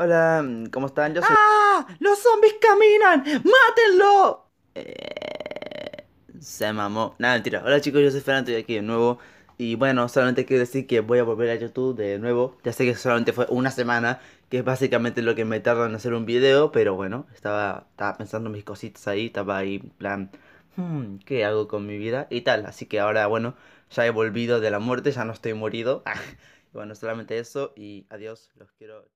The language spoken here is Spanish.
Hola, mm, ¿cómo están? Yo soy... ¡Ah! ¡Los zombies caminan! ¡Mátenlo! Eh, se mamó. Nada, mentira. Hola chicos, yo soy Fernando y aquí de nuevo. Y bueno, solamente quiero decir que voy a volver a YouTube de nuevo. Ya sé que solamente fue una semana, que es básicamente lo que me tarda en hacer un video, pero bueno, estaba, estaba pensando mis cositas ahí, estaba ahí en plan, hmm, ¿qué hago con mi vida? Y tal, así que ahora, bueno, ya he volvido de la muerte, ya no estoy morido. Y bueno, solamente eso y adiós, los quiero.